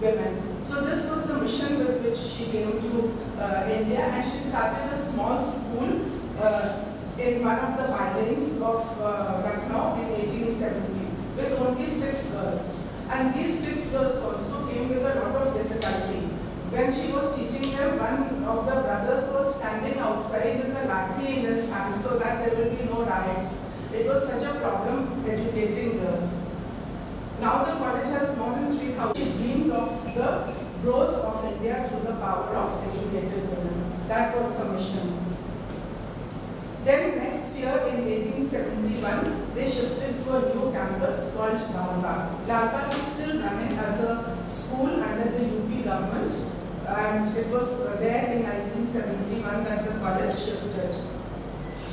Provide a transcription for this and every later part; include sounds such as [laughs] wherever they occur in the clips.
women. So this was the mission with which she came to uh, India and she started a small school uh, in one of the islands of uh, in 1870 with only six girls. And these six girls also came with a lot of difficulty. When she was teaching them, one of the brothers was standing outside with a lathi in his hand so that there will be no riots. It was such a problem educating girls. Now the college has more than 3,000. She dreamed of the growth of India through the power of educated women. That was her mission. Then next year in 1871, they shifted to a new campus called Lalbagh. Lalbagh is still running as a school under the UP government and it was there in 1971 that the college shifted.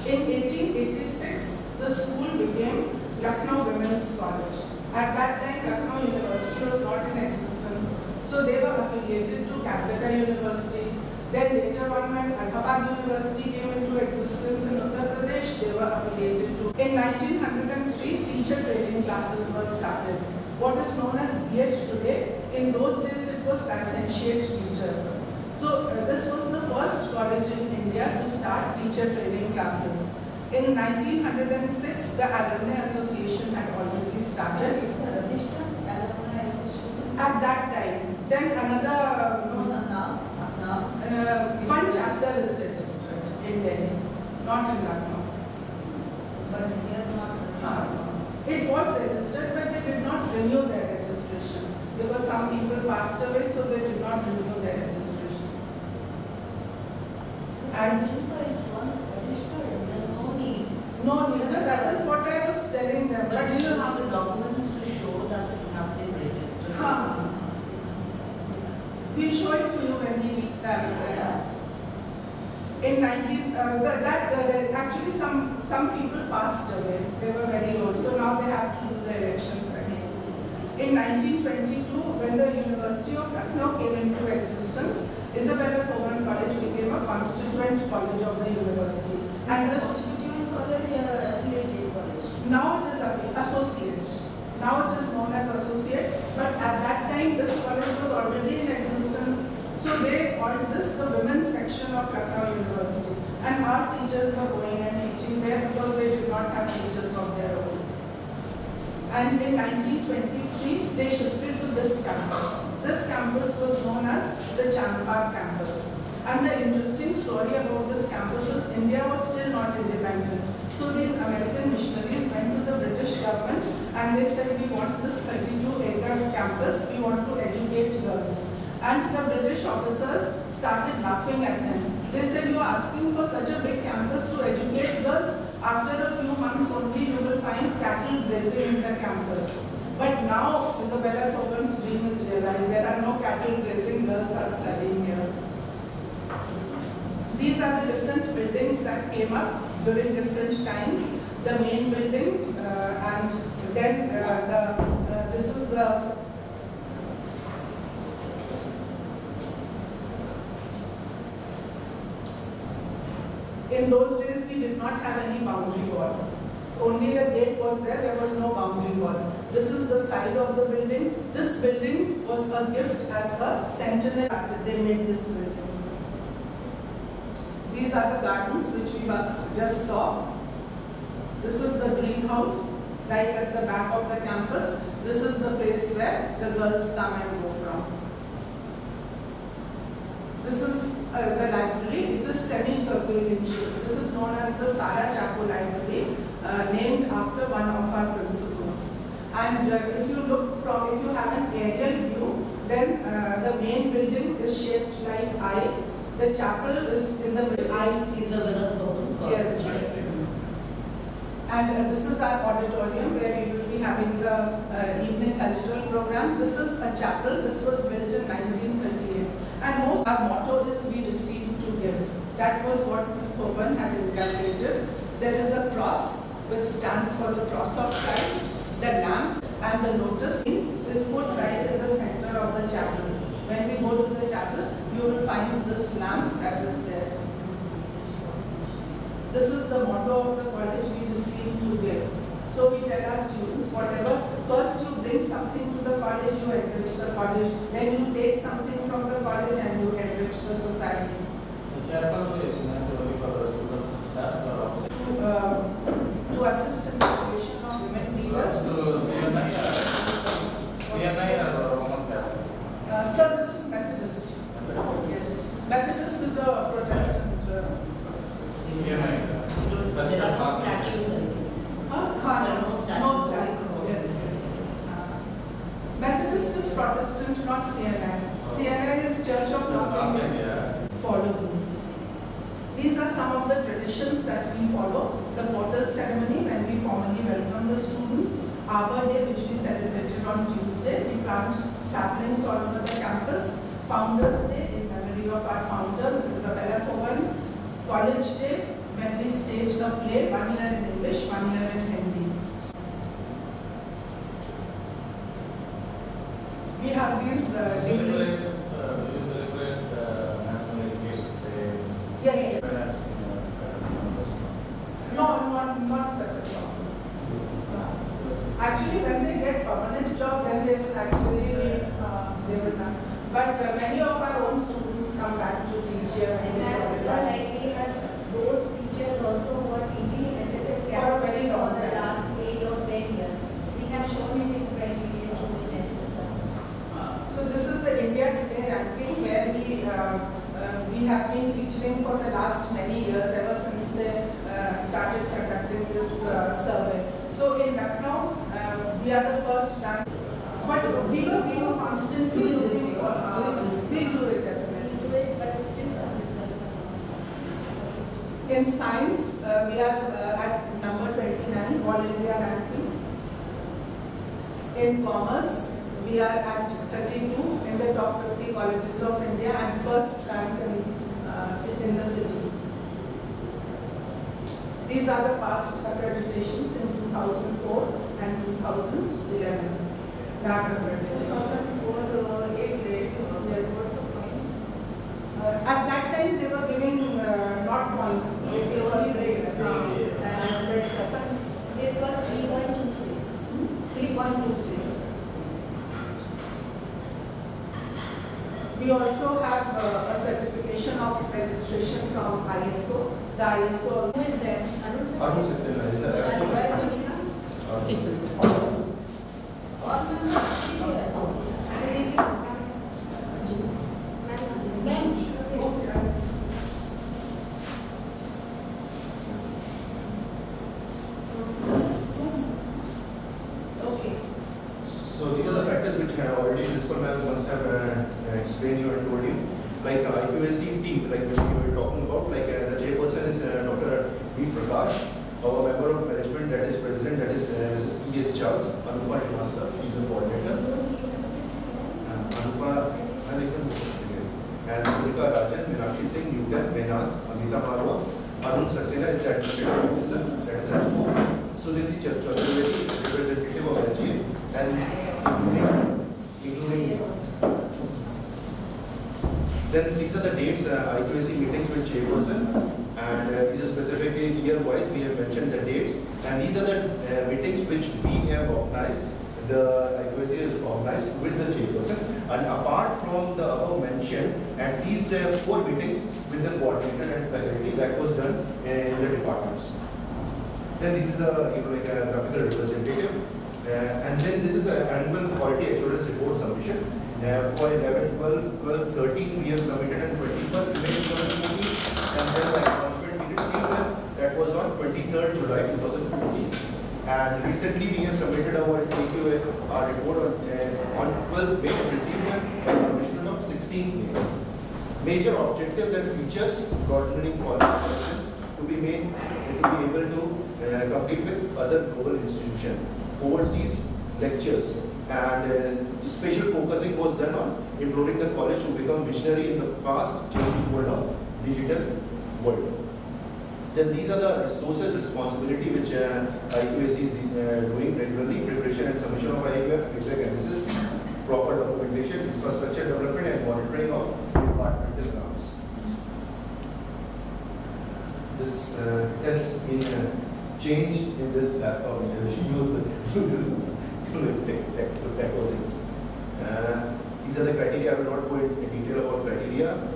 In 1886, the school became Lucknow Women's College. At that time, Lucknow University was not in existence, so they were affiliated to Calcutta University. Then later on, when Allahabad University came into existence in Uttar Pradesh, they were affiliated to. In 1903, teacher training classes were started. What is known as BEd today, in those days it was licentiate teachers. So uh, this was the first college in India to start teacher training classes. In 1906, the Alumni Association had already started. It's a registered alumni association. At that time, then another No, no, now, now. uh, one chapter is registered in Delhi, not in Lucknow. But here not registered. It was registered, but they did not renew their registration because some people passed away, so they did not renew their registration. And so it's once registered, there's no need. No, neither. That is what I was telling. But do you have the documents to show that it has been registered? Huh. We'll show it to you when we reach that. Yes. In 19, uh, that, that uh, actually some some people passed away. They were very old, so now they have to do the elections again. In 1922, when the University of Lucknow came into existence, Isabella Thoburn College became a constituent college of the university. And this Constituent college, uh, affiliated college. now it is a- associate. Now it is known as associate, but at that time this college was already in existence. So they called this the women's section of Lucknow University. And our teachers were going and teaching there because they did not have teachers of their own. And in 1923, they shifted to this campus. This campus was known as the Chand Bagh campus. And the interesting story about this campus is India was still not independent. So these American missionaries went to the British government and they said, we want this 32 acre campus, we want to educate girls. And the British officers started laughing at them. They said, you are asking for such a big campus to educate girls. After a few months only, you will find cattle grazing in the campus. But now, Isabella Thoburn's dream is realized. There are no cattle grazing, girls are studying here. These are the different buildings that came up during different times. The main building, uh, and then uh, the, uh, this is the In those days, we did not have any boundary wall. Only the gate was there, there was no boundary wall. This is the side of the building. This building was a gift as a sentinel. They made this building. These are the gardens which we just saw. This is the greenhouse right at the back of the campus. This is the place where the girls come and go from. This is uh, the library. It is semicircular in shape. This is known as the Sarah Chakko Library, uh, named after one of our principals. And uh, if you look from, if you have an aerial view, then uh, the main building is shaped like I. The chapel is in the middle. I Is a Vinod Bhavan College. Yes. And uh, this is our auditorium where we will be having the uh, evening cultural program. This is a chapel. This was built in 1938. And most our motto is we receive to give. That was what Ms. Thoburn had inculcated. There is a cross which stands for the cross of Christ, the lamp and the lotus is put right in the center of the chapel. When we go to the chapel, you will find this lamp that is there. This is the motto of the college, we receive to give. So we tell our students, whatever, first you bring something to the college, you enrich the college, then you take something from the college and you enrich the society. The chapel is meant only for the students and staff or outside? To, uh, to assist in the creation of women leaders. To CNI or CNI or Roman Catholic? Uh, sir, this is Methodist. Yes. Methodist is a Protestant. Uh, You don't- There are no statues and things. huh? There are no statues. No only statue. crosses. Yes, yes. Uh, Methodist is Protestant, not CNI. CNI is Church of North North India. India. follow these. These are some of the traditions that follow. The portal ceremony when we formally welcome the students. Arbor Day which we celebrated on Tuesday. We plant saplings all over the campus. Founders Day in memory of our founder, Mrs. Isabella Thoburn. College Day when we stage a play, one year in English, one year in Hindi. We have these uh, do you celebrate uh, National Education Day? Yes. Finance, uh, No, not, not such a problem. Actually, when they get permanent job, then they will actually leave, uh, they will not. But uh, many of our own students come back to teach here. And that's uh, like we have those teachers also who are teaching in SFS For a camps very for long the time. last eight or ten years. We have shown it in print media to witnesses. So this is the India Today ranking where we, uh, uh, we have been featuring for the last many years, ever since they uh, started conducting this uh, survey. So in Lucknow, uh, we are the first rank. But we were, constantly Doing this, doing this. do it definitely. do it, but still some results are. In science, uh, we are uh, at number 29, All India ranking. In commerce, we are at 32 in the top 50 colleges of India and first rank in, uh, in the city. These are the past accreditations in 2004 and 2011. NAAC accreditation. For uh, eighth grade, uh, Yes. what's the point? Uh, At that time, they were giving uh, not points. Okay, only grade. Uh, And the second, this was three point two six. Three point two six. We also have uh, a certification of registration from ISO. The ISO Who is there? Arun sir? Arun Saxena, is that And where right? Sunita? All members are here. Sunita? Ma'am. Ma'am. Okay. So these are the factors which have already principal ma'am must have uh, explained you and told you. Like uh, IQAC team, like which we were talking about, like uh, the chairperson is uh, Dr. V. Prakash, our member of management that is president, that is uh, Mrs. P. S. Charles, Anupa Master, she is the coordinator. Uh, Anupa, and Sulika Rajan, Minaki Singh, Newton, Menas, Amita Marwa, Arun Saxena is the administrative officer, that is at home. Sudhiti Chaturvedi, representative of LG, and then these are the dates, uh, IQAC meetings with chairperson, and uh, these are specifically year-wise, we have mentioned the dates, and these are the uh, meetings which we have organized, the IQAC is organized with the chairperson, and apart from the above mentioned, at least uh, four meetings with the coordinator and faculty, that was done uh, in the departments. Then this is a, you know, like a graphical representative. And then this is an annual quality assurance report submission. For 11, 12, 12, 13, we have submitted on 21st May 2014. And then the acknowledgement we received, uh, that was on 23rd July 2014. And recently we have submitted our AQA, our report on, uh, on 12 May and received a permission of 16 May. Major objectives and features coordinating qualification to be made and to be able to uh, compete with other global institutions. Overseas lectures and uh, special focusing was done on improving the college to become visionary in the fast changing world of digital world. Then these are the resources responsibility which uh, IQAC is uh, doing regularly, preparation and submission of IQF, feedback analysis, proper documentation, infrastructure development and monitoring of departmental grants. This uh, has been uh, changed in this laptop, [laughs] it use this tech, tech things. Uh, these are the criteria, I will not go into detail about criteria,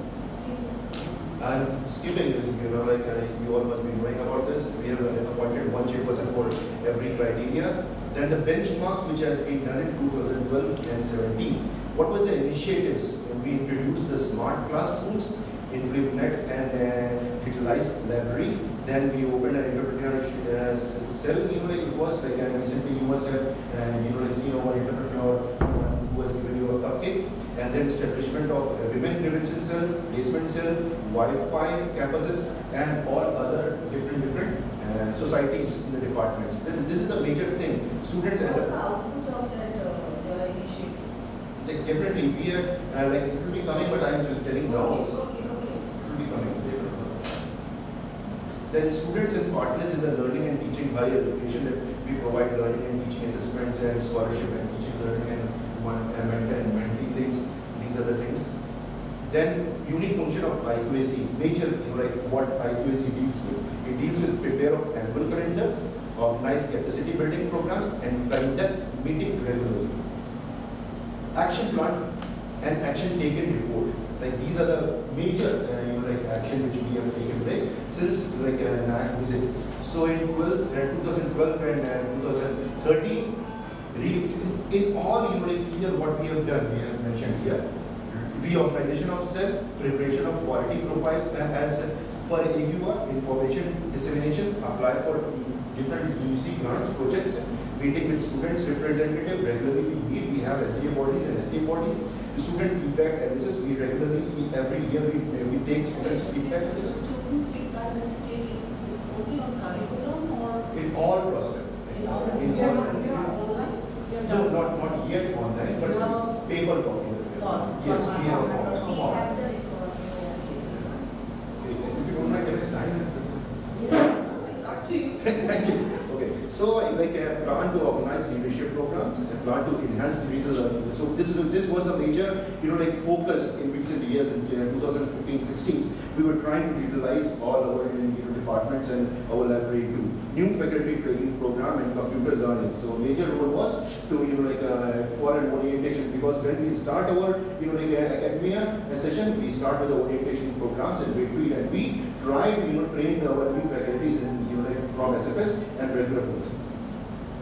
I'm skipping this, you know, like uh, you all must be knowing about this. We have appointed one chairperson for every criteria. Then the benchmarks which has been done in 2012 and 17. What was the initiatives? We introduced the smart classrooms in FlipNet and uh, utilized library. Then we opened an entrepreneurship uh, cell. You know, like it was like uh, recently you must have, uh, you know, seen our entrepreneur who has given you a cupcake and then establishment of a women prevention cell, placement cell, Wi-Fi campuses, and all other different different uh, societies in the departments. Then this is the major thing. Students What's the output of that, uh, your initiatives? like definitely we are uh, like it will be coming, but I am just telling now. Okay, okay, okay. It will be coming. Then students and partners in the learning and teaching higher education that we provide learning and teaching assessments and scholarship and teaching learning and one and mentee things. These are the things. Then unique function of IQAC, major you know, like what IQAC deals with. It deals with prepare of annual calendars, organize capacity building programs, and conduct meeting regularly. Action plan and action taken report. Like these are the major uh, like action which we have taken right? Since like uh. So in 12, uh, 2012 and uh, 2013, in all here what we have done, we have mentioned here, reorganization of cell, preparation of quality profile uh, as per AQR, information dissemination, apply for different UC grants, projects, meeting with students representative, regularly we meet, we have SDA bodies and SA bodies, student feedback analysis, we regularly, every year we, we take students feedback The student feedback that take is, it's only on curriculum or in all prospect. in all, In in all- online? No, not, not yet online, but have paper copy. Form. Yes, we have a We form. have the record. If you don't mind, can I sign it? Yes, it's up to you. [laughs] Thank you. So like a plan to organize leadership programs, a plan to enhance digital learning. So this is this was the major, you know, like focus in recent years in uh, 2015, 16. We were trying to utilize all our you know, departments and our library too. New faculty training program and computer learning. So major role was to you know like uh, for an orientation because when we start our you know like uh, academia session, we start with the orientation programs and retreat and we try to you know train our new faculties in from SFS and regular growth.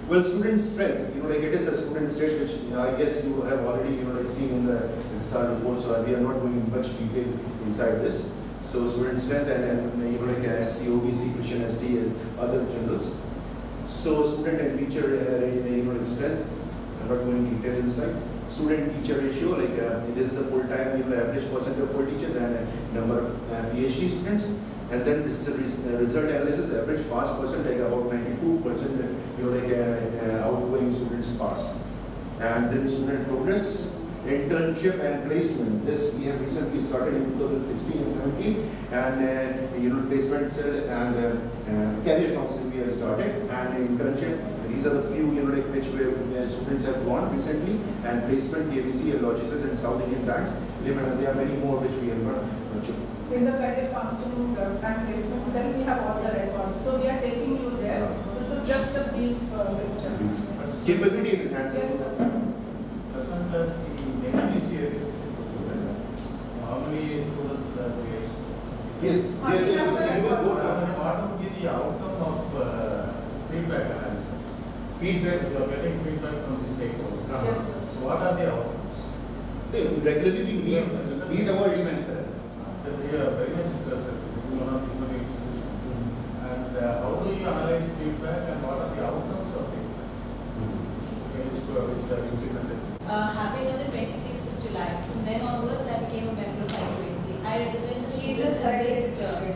Well, student strength, you know, like it is a student strength which you know, I guess you have already, you know, like seen in the SSR report, so we are not going in much detail inside this. So student strength and, and you know, like SC, OBC, Christian ST and other generals. So student and teacher, uh, uh, you know, like strength, I'm not going in detail inside. Student teacher ratio, like uh, this is the full time, you know, average percent of full teachers and uh, number of uh, PhD students. And then this is a uh, result analysis, average pass percentage about 92 percent, you know, like uh, uh, outgoing students pass. And then student progress, internship and placement. This we have recently started in 2016 and 17, and uh, you know placement cell and uh, uh, career counseling we have started, and internship. These are the few you know like which we have, uh, students have gone recently, and placement, KBC, and Logicel and South Indian banks. There are many more which we have not mentioned. In the career counseling uh, and placement cell, we have all the records. So we are taking you there. This is just a brief uh, picture. Capability enhancement. Yes, sir. As long as the MPC is, how many students are there? Yes, there they will, are will go. What would be the outcome of uh, feedback analysis? Feedback? You are getting feedback from the stakeholders. Uh -huh. Yes. Sir. What are the outcomes? No, regularly we meet, yeah, meet our event. Uh, we are very much interested in one of the institutions. Mm -hmm. And uh, how do you analyze feedback and what are the outcomes of feedback? Mm -hmm. okay, which uh, are uh, implemented? Uh, happened on the 26th of July. From then onwards, I became a member of IQA. Jesus Christ.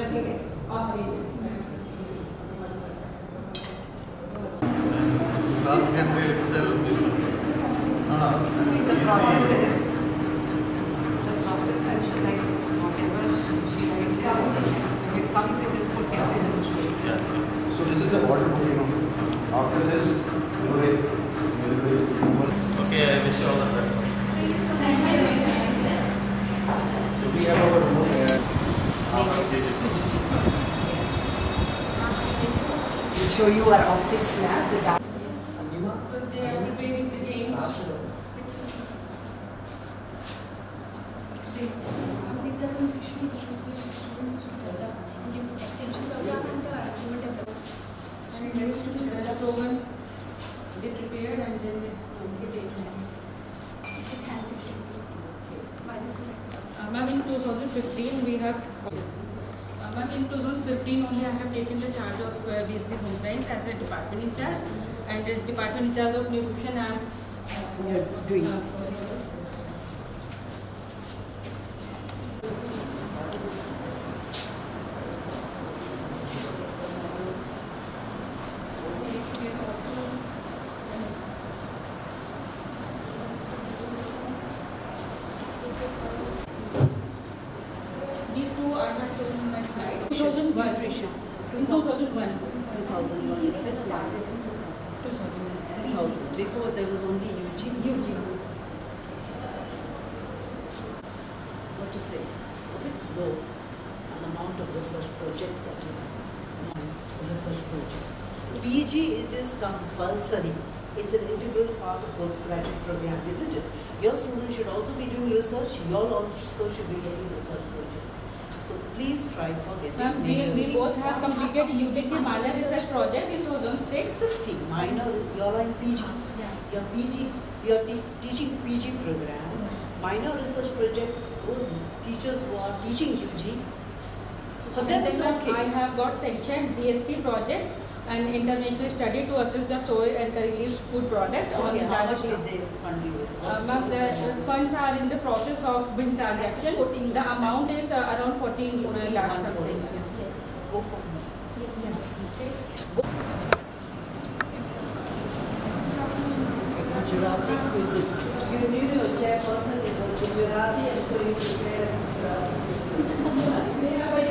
Last I think it's oddly Stars itself. The process show you our optics lab. was. Two thousand. Before there was only Eugene. Eugene. What to say? A bit low on amount of research projects that you have. Research projects. BG it is compulsory. It's an integral part of postgraduate program, isn't it? Your students should also be doing research. You all also should be getting research projects. So please try for getting major we, we both have completed UGC minor research project in 2006. See, minor, you are in PG. Yeah. Your PG, you are teaching PG program. Minor research projects, those teachers who are teaching UG, for them it's okay. I have got sanctioned DST project and international study to assess the soil and curry food product. Okay. How much did they fund you uh, the funds are in the process of being transaction. The amount is uh, around 14 lakhs. Yes. Yes. yes. Go for it. Yes. yes. Gujarati cuisine. You knew your chairperson is a Gujarati and so you prepared a Gujarati cuisine.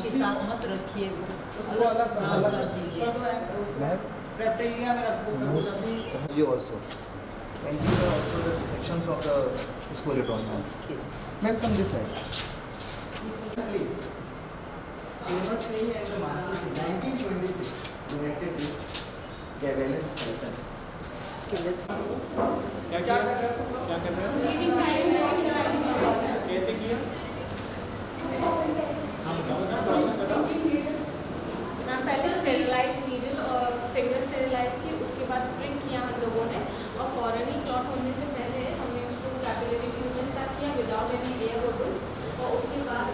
उसके साथ मत रखिए उसको अलग अलग कर दीजिए also and these are also the sections of the squeleton ma'am okay. ma'am come this side please famous Singh and the Mansa Singh 1926 united this Gavalens title okay let's क्या क्या कर रहे हो क्या कर रहे हो कैसे किया मैम, पहले स्टेरिलाइज नीडल और फिंगर स्टेरिलाइज की उसके बाद प्रिंट किया हम लोगों ने। और फॉरन ही क्लॉट होने से पहले हमने उसको कैपिलरी ट्यूब में किया विदाउट एनी एयर बबल्स और उसके बाद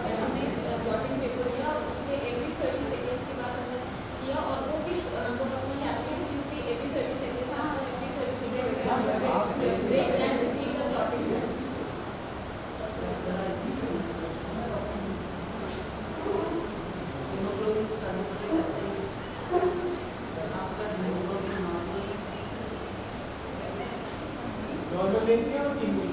plenty of people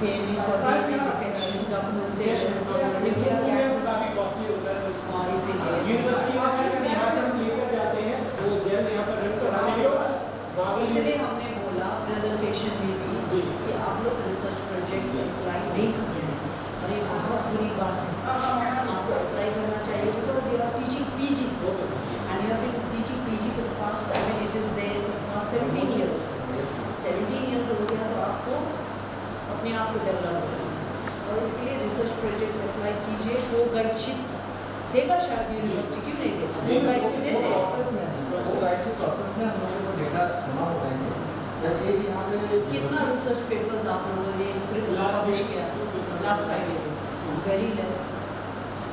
penny for detection documentation होता है और इसीलिए यूनिवर्सिटी में सर से हम लेकर जाते हैं वो जेल यहाँ पर रन कराने के बाद वहाँ पर इसलिए हमने बोला प्रेजेंटेशन में भी कि आप लोग रिसर्च प्रोजेक्ट्स अप्लाई नहीं कर रहे हैं। और ये बहुत बुरी बात है। आपको अप्लाई करना चाहिए because you are teaching PG and you have been teaching PG for past I mean it is there for past 17 years 17 years हो गया तो आपको अपने आप को डेवलप करना और इसके लिए रिसर्च प्रोजेक्ट्स अप्लाई कीजिए। वो गाइडशिप देगा शायद यूनिवर्सिटी क्यों नहीं देगा? वो गाइडशिप दे प्रोसेस में वो गाइडशिप प्रोसेस में हम लोगों के सब डेटा जमा हो जाएँगे। जैसे कि यहाँ पे कितना रिसर्च पेपर्स आप लोगों ने पब्लिश किया last five years it's very less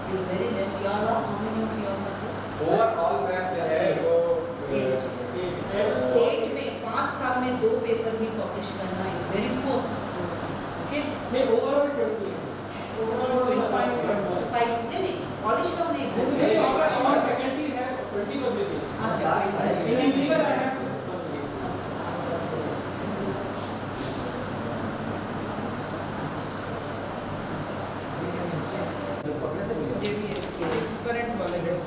it's very less you are how many of you are overall ma'am है वो एट एट में पाँच साल में दो पेपर भी पब्लिश करना इज़ वेरी पुअर मैं ओवरऑल पे 20 है ओवरऑल 5 5 नहीं कॉलेज का नहीं नहीं अगर हमारी फैकल्टी है 20 बंदे की अच्छा इंजीनियर तो है। करंट वाले हैं।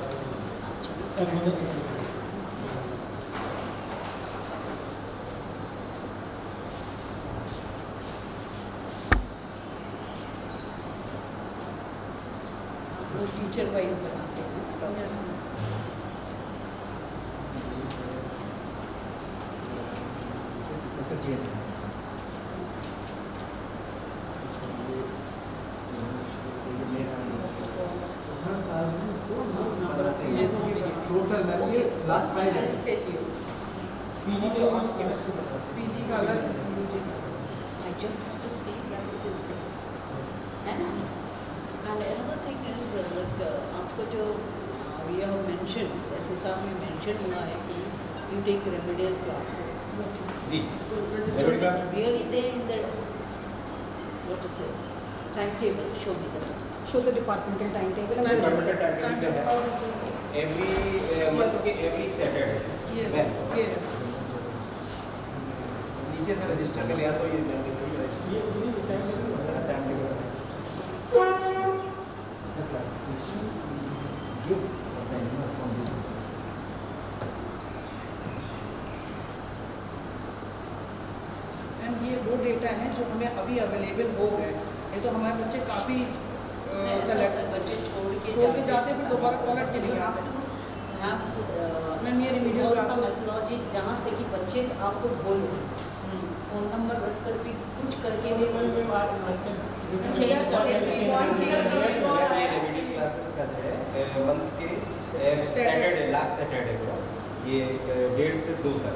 फ्यूचर वाइज बनाते हैं जेम्स तो हर साल में इसको बनाते हैं टोटल मैम ये लास्ट फाइव है पीजी के उसके पीजी का अलग music I just have to see that it is there है ना? And another thing is, uh, like, uh, आपको जो uh, we have mentioned, SSR में mention हुआ है कि you take remedial classes. जी registers it really there in the, what to say, timetable, show me the. Show the departmental timetable. Departmental timetable है every month के every Saturday ये ये नीचे से रजिस्टर में लिया तो ये time table The classification give of the animal from this book. Ma'am ये वो डेटा है जो हमें अभी अवेलेबल हो गए ये तो हमारे बच्चे काफ़ी बच्चे छोड़ के छोड़ के जाते हैं। फिर दोबारा कॉलेज के लिए आते हैं। have uh, ये जहाँ से कि बच्चे आपको बोलो। फ़ोन नंबर रख कर भी कुछ करके भी कर क्लासेस का जो है। मंथ के सैटरडे लास्ट सैटरडे को। ये डेढ़ से दो तक।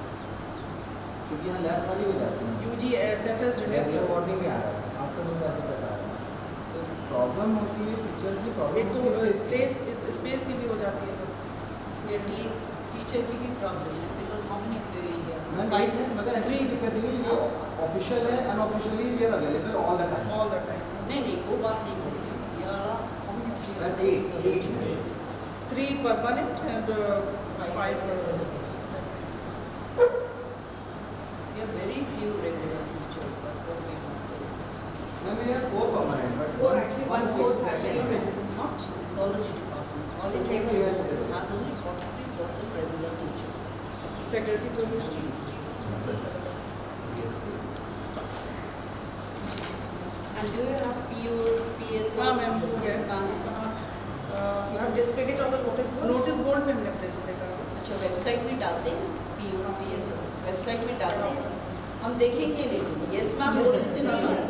क्योंकि यहाँ लैब खाली हो जाती है। U G S F S जो है मॉर्निंग में आ रहा है। आफ्टरनून में SFS आ रहा है तो प्रॉब्लम होती है टीचर की प्रॉब्लम तो होती। स्पेस इस स्पेस की भी हो जाती है। इसलिए टीचर की भी प्रॉब्लम है बिकॉज़ हाउ मेनी है मगर ऐसी कोई दिक्कत नहीं है ये ऑफिशियल है unofficially we are available all the time all the time नहीं नहीं वो बात नहीं में। Three permanent and five We ma'am we have four permanent but Four one actually, one one course course has actually. different. Not zoology department, colleges Okay, yes, yes, yes. has only forty-three percent regular teachers. Faculty provision This is syllabus. Yes. And do you have POs, PSOs? हाँ ma'am हो गया कहाँ? You have displayed it on the notice board. Notice board पे हमने display करा अच्छा website में डालते हैं POs, PSO, वेबसाइट में डालते हैं हम देखेंगे लेकिन यस मैम बोलने से नहीं होगा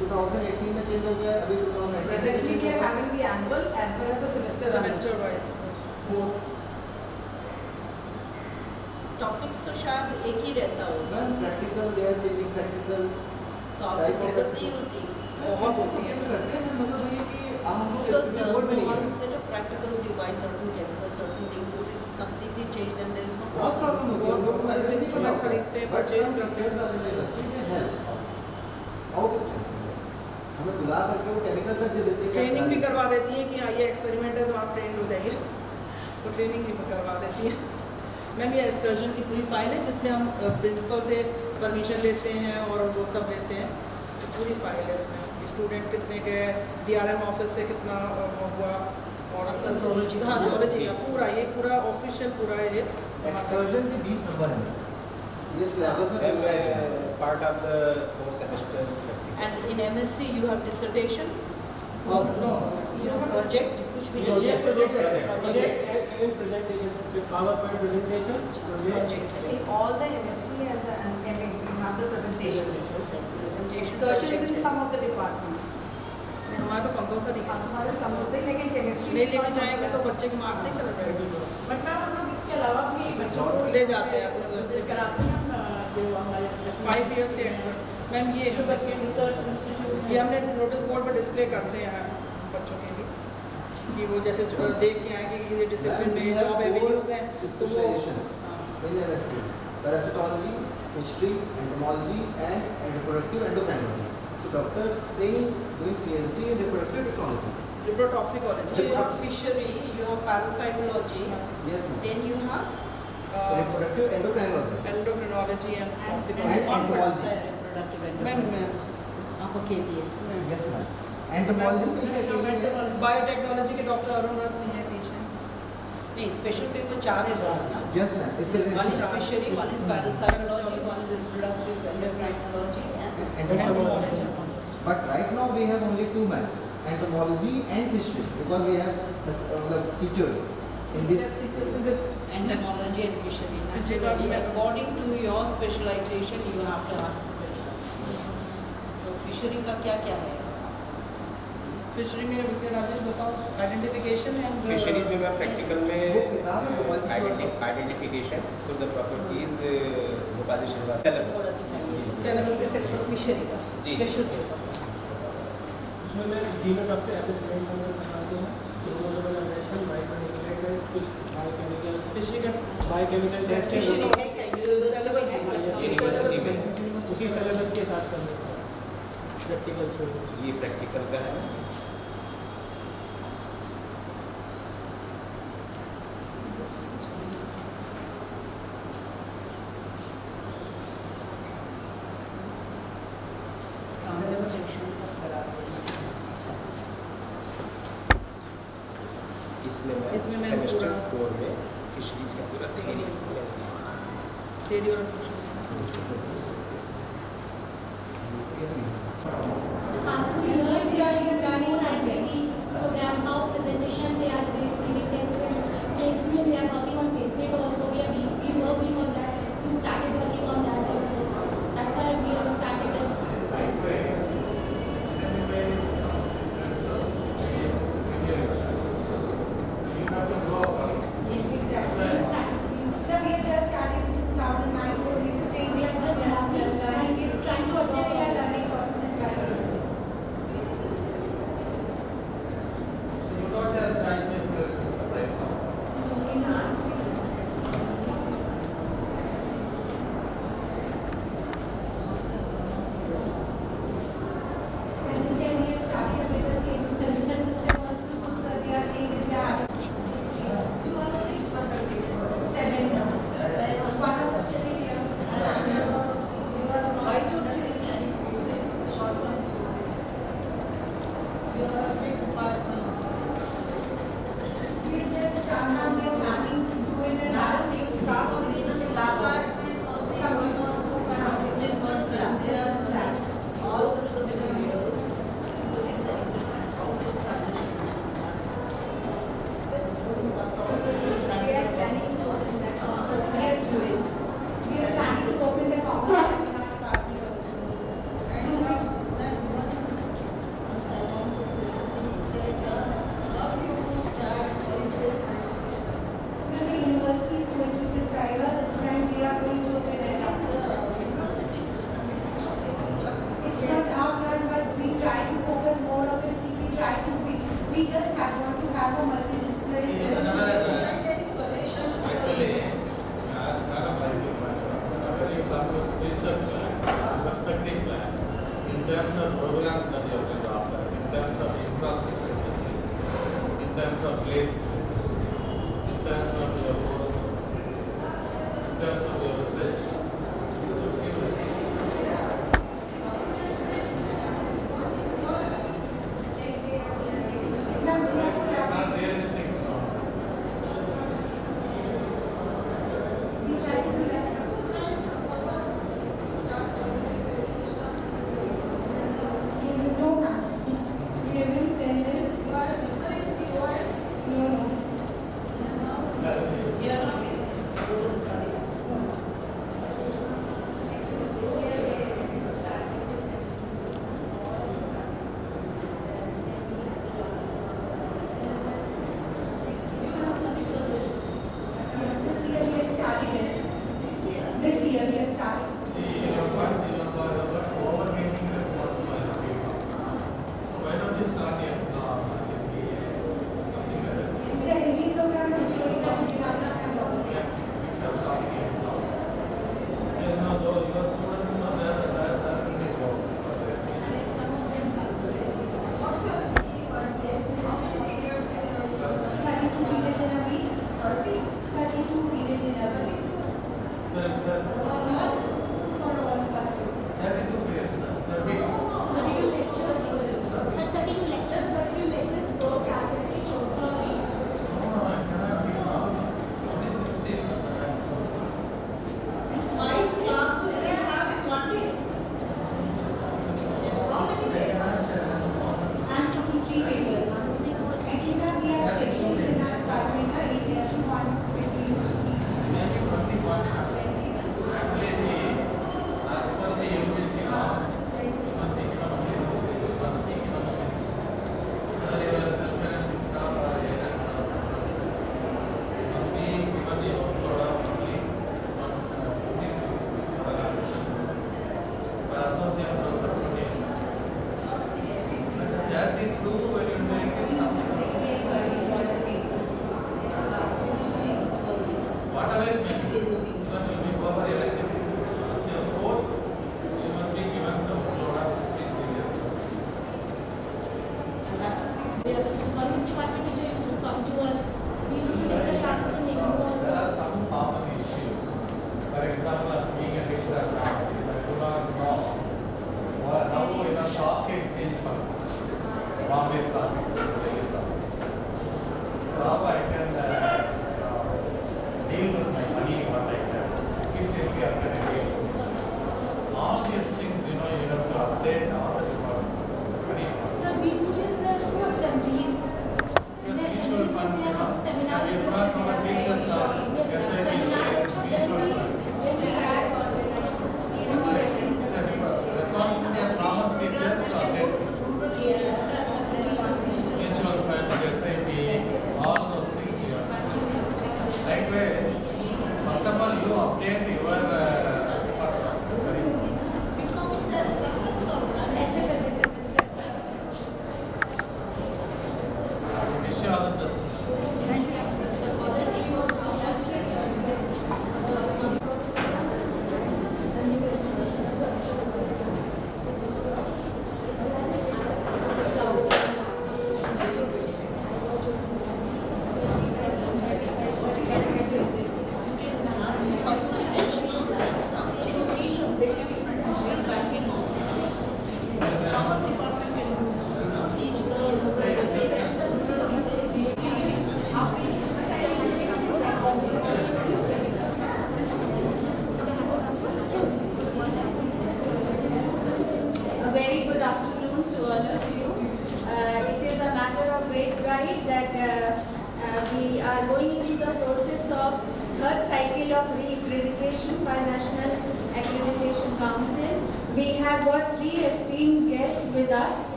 2018 में चेंज हो गया है, अभी 2019 में Presently, change we are होगा। having the annual as well as the semester. Semester wise Both. Topics तो शायद एक ही रहता होगा ma'am practical they are changing practical तो आपको दिक्कत नहीं होती बहुत होती है करते हैं मगर वही कि हम लोग uh, बोर्ड में नहीं है set of practicals you buy certain chemicals, certain things. If it's completely changed, then there is no बहुत. प्रॉब्लम होती है हम लोग को Instrument छोड़ा खरीदते हैं, बट सम करते हैं। Teachers are in the university they help out बुला करके वो केमिकल तक दे देते हैं ट्रेनिंग भी करवा देती है कि हाँ ये एक्सपेरिमेंट है तो आप ट्रेंड हो जाइए। तो ट्रेनिंग भी करवा देती है। मैम ये एक्सकर्जन की पूरी फ़ाइल है जिसमें हम प्रिंसिपल से परमिशन लेते हैं और वो सब लेते हैं। तो पूरी फ़ाइल है इसमें। स्टूडेंट कितने गए डीआरएम ऑफ़िस से कितना हुआ और हाँ जोलॉजी का पूरा ये पूरा ऑफिशियल पूरा है ये। एक्सकर्जन के 20 नंबर हैं। ये सिलेबस में है। Part of the four semester And in MSc you have dissertation Oh, no. you have project, No, नहीं yeah, है project, project. project. Project. In all the MSc and the and MA, we have the presentations. Presentation. Excursion is in project. some of the departments. हमारा तो compulsory है हमारे compulsory लेकिन chemistry नहीं लेके जाएँगे तो बच्चे के मार्क्स नहीं चले जाएँगे बट मैम हम लोग इसके अलावा भी बच्चों को ले जाते हैं अपने घर से कराते हैं हम, जो हमारे फाइव इयर्स के एक्सपर्ट मैम ये शुगर के रिसर्च इंस्टीट्यूट ये हमने नोटिस बोर्ड पर डिस्प्ले करते हैं बच्चों के लिए कि वो जैसे देख के आएँगे कि ये डिसिप्लिन में जॉब एवेन्यूज हैं इसको in MSc parasitology history entomology and reproductive endocrinology तो doctor Singh doing PhD in reproductive technology reprotoxicology you have fishery you have parasitology yes then you have reproductive endocrinology endocrinology and toxicology toxicology. And Yes, ma'am. Entomology. भी है biotechnology. के doctor Arun रत्न हैं पीछे special paper चार हैं बोला yes ma'am. One is fishery one is parasitology one is reproductive and entomology but right now we have only two men: entomology and fishery because we have the uh, teachers in this. Entomology and fishery according to your specialization you have to have fishery का क्या क्या है? Fishery में doctor Rajesh बताओ identification and fishery में मैं practical में वो किताब है Gopal identification for the properties Bhopal syllabus syllabus के सिलेबस फिशरी का स्पेशल पेपर उसमें मैं तीनों टॉप से असेसमेंट करना चाहता हूँ। फिशरी का बायोकेमिकल टेस्ट यूनिवर्सिटी में उसी सिलेबस के साथ करना प्रैक्टिकल शो ये प्रैक्टिकल का है इसमें मैं इसमें मैं पूरा कोर में फिशरीज का पूरा थेरी थेरी और कुछ The past few years, we are designing an ICT program. Now, presentations they are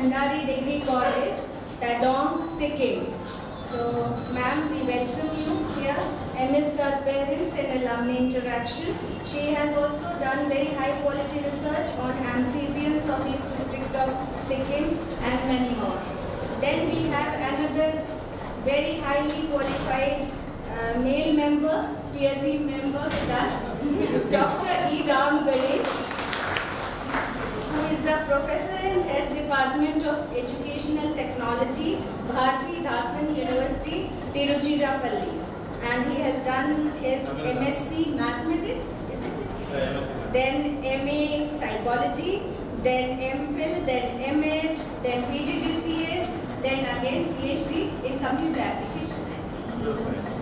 Bhandari Degree College, Tadong, Sikkim. So, ma'am, we welcome you here amidst our parents and alumni interaction. She has also done very high quality research on amphibians of East District of Sikkim and many more. Then we have another very highly qualified uh, male member, team member with us, Dr. E. Ram Ganesh is the professor in head department of educational technology, Bharathidasan University, Tiruchirappalli. And he has done his MSc mathematics, is it? Then MA psychology, then MPhil, then MA, then PGDCA, then again PhD in computer application.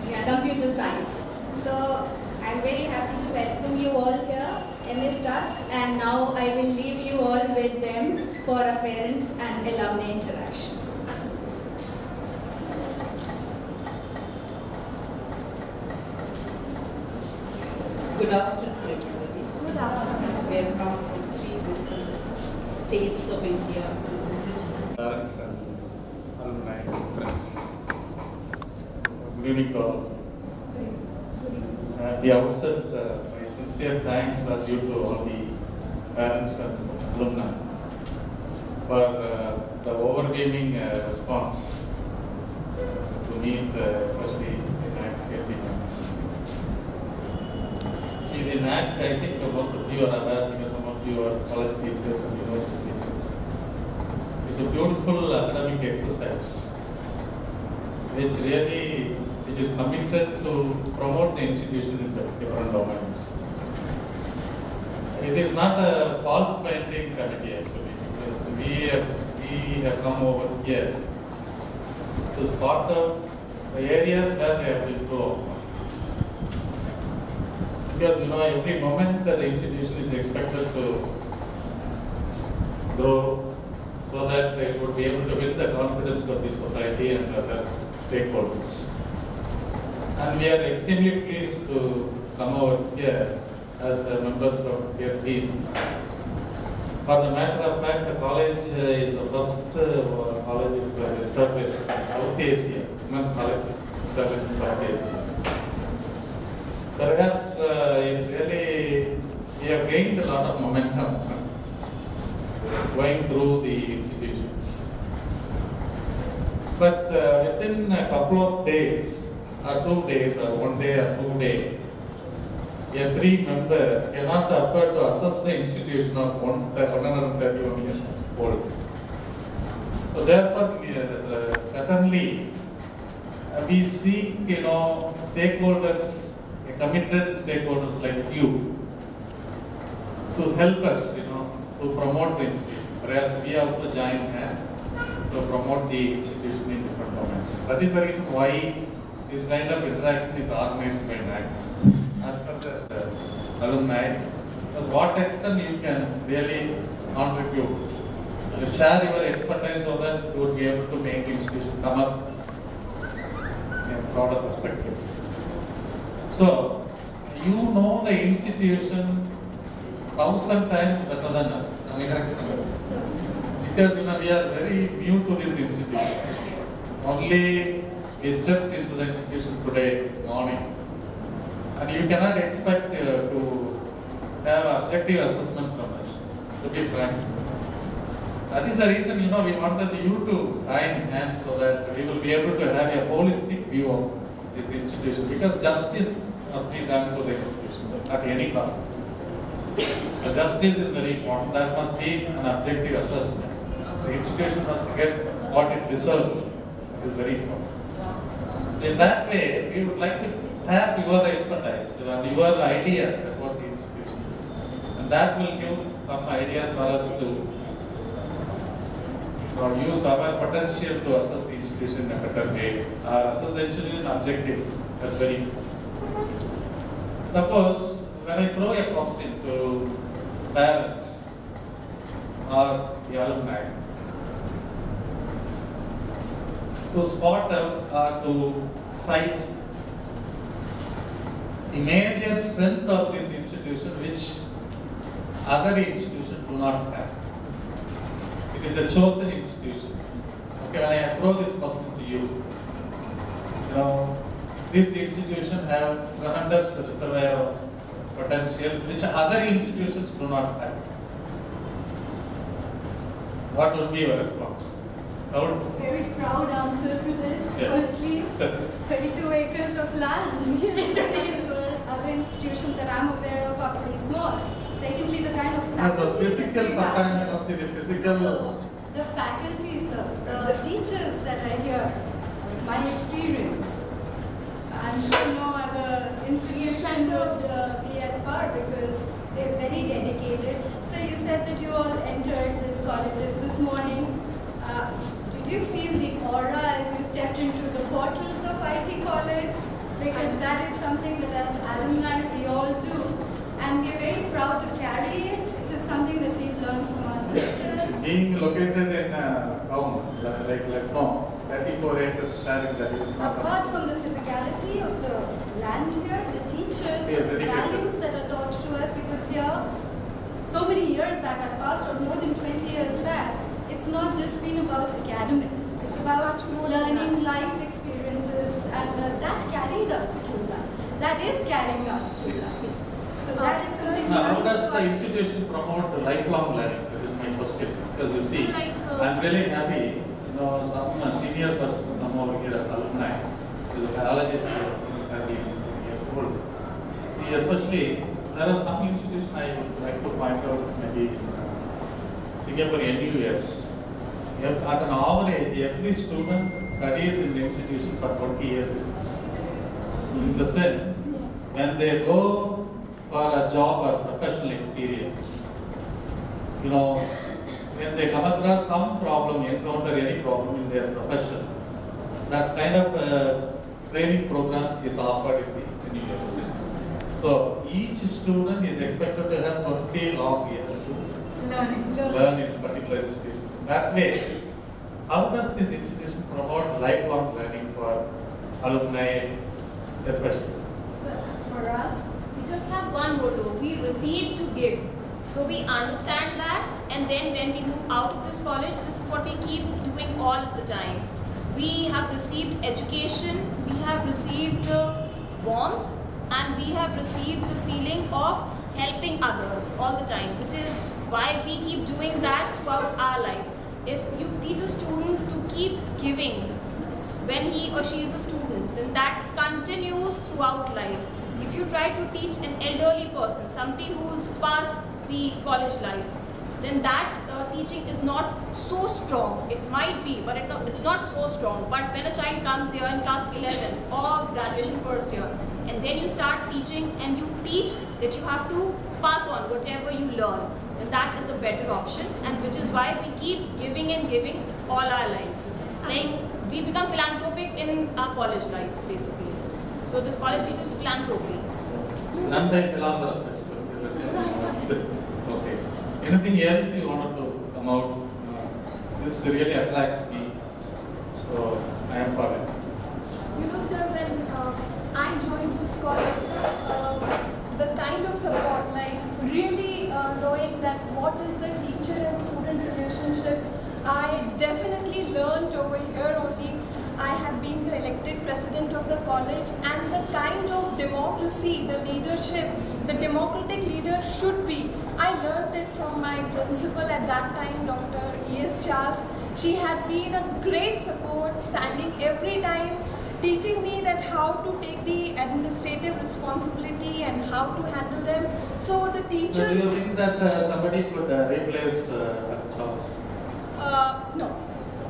Yeah, computer science. So I'm very happy to welcome you all here amidst us and now I will leave you all with them for a parents and alumni interaction. Good afternoon, everybody. Good afternoon. We have come from three different states of India to visit. Parents and alumni, friends. Good evening all. At the outset, uh, my sincere thanks are due to all the parents and alumni for uh, the overwhelming uh, response to meet, uh, especially the NAAC members. See, the NAAC, I think most of you are aware because some of you are college teachers and university teachers. It's a beautiful academic exercise which really which is committed to promote the institution in the different domains. It is not a fault finding committee actually, because we have, we have come over here to spot the areas where they have to improve. Because you know, every moment that the institution is expected to grow so that it would be able to win the confidence of the society and other stakeholders. And we are extremely pleased to come over here as members of team. For the matter of fact, the college uh, is the first uh, college established in South Asia, women's college established in South Asia. Perhaps uh, it really, we have gained a lot of momentum going through the institutions. But uh, within a couple of days, or two days, or one day or two day, three member cannot afford to assess the institution of one, 131 years. So therefore, uh, certainly, uh, we seek, you know, stakeholders, committed stakeholders like you, to help us, you know, to promote the institution. Perhaps we also join hands to promote the institution in different domains. That is the reason why this kind of interaction is organized by NAAC. As per the uh, alumni, to what extent you can really contribute, share your expertise so that you would be able to make institution come up in broader perspectives. So, you know the institution thousand times better than us. Because you know we are very new to this institution. Only we stepped into the institution today morning. And you cannot expect uh, to have objective assessment from us, to be frank. That is the reason, you know, we wanted you to join hands so that we will be able to have a holistic view of this institution. Because justice must be done for the institution at any cost. The justice is very important. That must be an objective assessment. The institution must get what it deserves. It is very important. So in that way, we would like to have your expertise your ideas about the institutions. And that will give some ideas for us to or use our potential to assess the institution in a better way, or assess the institution objective. That's very important. Suppose when I throw a question to parents or the alumni, to spot out or to cite the major strength of this institution which other institutions do not have. It is a chosen institution. Okay, when I throw this question to you, you know, this institution have tremendous reservoir of potentials which other institutions do not have. What would be your response? Would- Very proud answer to this. Yeah. Firstly, [laughs] 32 acres of land in today's world. Other institutions that I'm aware of are pretty small. Secondly, the kind of faculty physical, we have. sometimes know, see the physical. The faculty, uh, the teachers that I hear, my experience, I'm sure no other institution would uh, be at par because they're very dedicated. So you said that you all entered these colleges this morning. Uh, did you feel the aura as you stepped into the portals of IT college? Because that is something that as alumni we all do. And we're very proud to carry it. It is something that we've learned from our teachers. Being located in uh, a town like like Lucknow, 34 acres sharing that is not. Apart from the physicality of the land here, the teachers, Yeah, the values that are taught to us, because here, so many years back, I've passed or more than 20 years back, it's not just been about academics. It's about learning life experiences, and uh, that carried us through life. That is carrying us through life. So that is something Now, how does the institution promote the lifelong learning? That is my question. Because you see, Like, uh, I'm really happy, you know, some uh, senior persons come over here as alumni. The biologist, uh, 30 years old. See, especially, there are some institutions I would like to point out, maybe uh, Singapore NUS. If At an average, every student studies in the institution for 20 years. In the sense, when they go for a job or professional experience, you know, when they come across some problem, encounter any problem in their profession, that kind of uh, training program is offered in the in US. So each student is expected to have 20 long years to learning. learn in a particular institution. That way, how does this institution promote lifelong learning for alumni especially? So for us, we just have one motto: we receive to give. So we understand that, and then when we move out of this college, this is what we keep doing all the time. We have received education, we have received uh, warmth, and we have received the feeling of helping others all the time, which is why we keep doing that throughout our lives. If you teach a student to keep giving when he or she is a student, then that continues throughout life. If you try to teach an elderly person, somebody who's past the college life, then that uh, teaching is not so strong. It might be, but it it's not so strong. But when a child comes here in class 11 or graduation first year, and then you start teaching and you teach that you have to pass on whatever you learn, that is a better option, and which is why we keep giving and giving all our lives. Like we become philanthropic in our college lives, basically. So this college teaches philanthropy. Non-philanthropist. Okay. Anything else you wanted to come out? Uh, This really attracts me, so I am for it. You know, sir, when uh, I joined this college, uh, the kind of support, like really uh, knowing that what is the teacher and student relationship, I definitely learned over here only. I have been the elected president of the college and the kind of democracy, the leadership, the democratic leader should be. I learned it from my principal at that time, Dr. E.S. Charles. She had been a great support, standing every time teaching me that how to take the administrative responsibility and how to handle them. So the So do you think that uh, somebody could uh, replace uh, Charles? uh, no.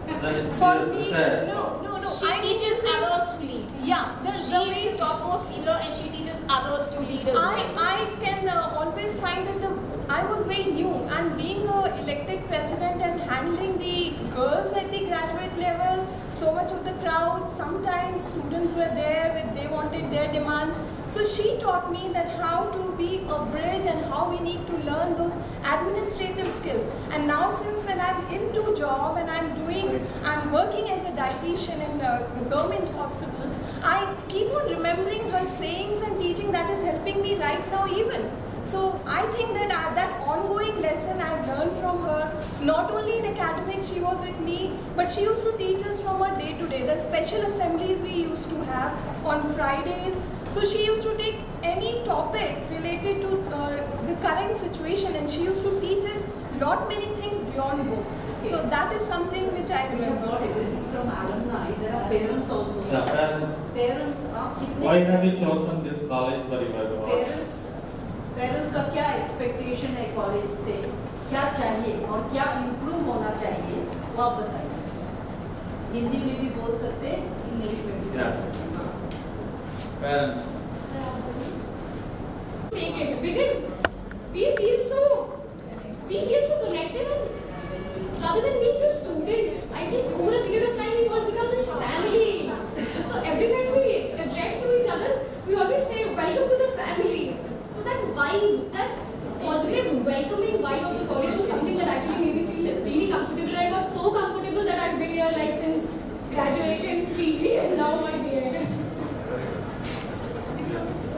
[laughs] For me, no, no, no. She I teaches think- others to lead. Yeah, the, She the is the topmost leader and she teaches others to lead as I, well. I can uh, always find that the I was very new and being a elected president and handling the girls at the graduate level, so much of the crowd, sometimes students were there with they wanted their demands. So she taught me that how to be a bridge and how we need to learn those administrative skills. And now since when I'm into job and I'm doing, I'm working as a dietitian in the government hospital, I keep on remembering her sayings and teaching that is helping me right now even. So I think that I, that ongoing lesson I've learned from her, not only in academics she was with me, but she used to teach us from her day to day. The special assemblies we used to have on Fridays. So she used to take any topic related to uh, the current situation and she used to teach us lot many things beyond book. So that is something which I remember. From alumni. There are parents also. Yeah, parents. Parents आप कितने Why have you chosen this college your parents parents का क्या expectation है college से क्या चाहिए और क्या improve होना चाहिए वो आप बताइए हिंदी में भी बोल सकते हैं इंग्लिश में भी बोल सकते Parents. take it because we feel so we feel so connected and rather than being just students, I think over a period So that positive welcoming vibe of the college was something that actually made me feel really comfortable. I got so comfortable that I've been here like since graduation, PG and now my. Yes.